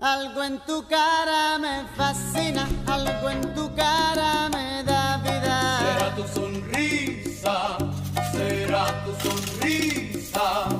Algo en tu cara me fascina, algo en tu cara me da vida. Será tu sonrisa, será tu sonrisa.